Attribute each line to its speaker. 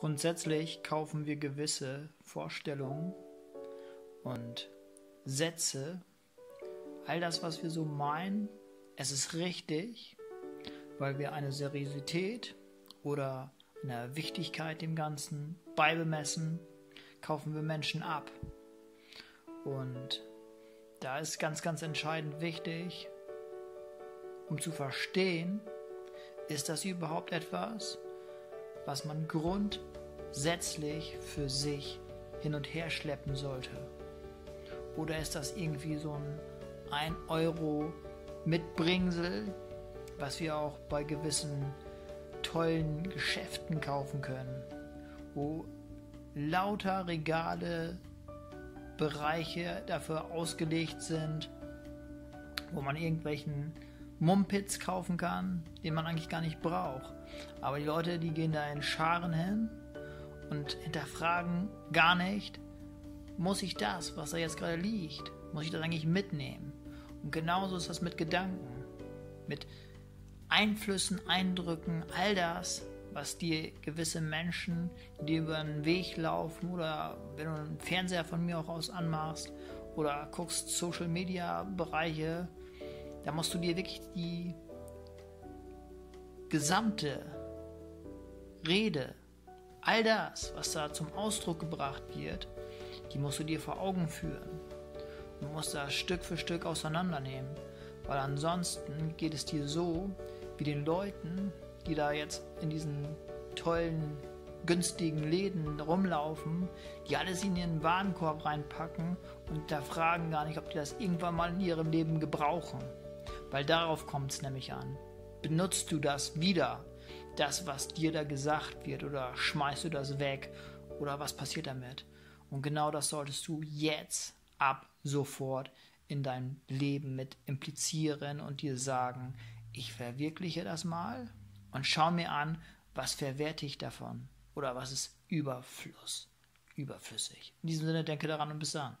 Speaker 1: Grundsätzlich kaufen wir gewisse Vorstellungen und Sätze, all das, was wir so meinen, es ist richtig, weil wir eine Seriosität oder eine Wichtigkeit dem Ganzen beibemessen, kaufen wir Menschen ab. Und da ist ganz, ganz entscheidend wichtig, um zu verstehen, ist das überhaupt etwas, was man grundsätzlich für sich hin und her schleppen sollte? Oder ist das irgendwie so ein 1 Euro Mitbringsel, was wir auch bei gewissen tollen Geschäften kaufen können, wo lauter Regale, Bereiche dafür ausgelegt sind, wo man irgendwelchen Mumpitz kaufen kann, den man eigentlich gar nicht braucht. Aber die Leute, die gehen da in Scharen hin und hinterfragen gar nicht, muss ich das, was da jetzt gerade liegt, muss ich das eigentlich mitnehmen? Und genauso ist das mit Gedanken, mit Einflüssen, Eindrücken, all das, was dir gewisse Menschen, die über den Weg laufen oder wenn du einen Fernseher von mir auch aus anmachst oder guckst Social Media Bereiche, da musst du dir wirklich die gesamte Rede, all das, was da zum Ausdruck gebracht wird, die musst du dir vor Augen führen. Du musst das Stück für Stück auseinandernehmen, weil ansonsten geht es dir so wie den Leuten, die da jetzt in diesen tollen, günstigen Läden rumlaufen, die alles in ihren Warenkorb reinpacken und da fragen gar nicht, ob die das irgendwann mal in ihrem Leben gebrauchen. Weil darauf kommt es nämlich an. Benutzt du das wieder, das, was dir da gesagt wird, oder schmeißt du das weg, oder was passiert damit? Und genau das solltest du jetzt ab sofort in dein Leben mit implizieren und dir sagen, ich verwirkliche das mal und schau mir an, was verwerte ich davon oder was ist Überfluss, überflüssig. In diesem Sinne denke daran und bis dann.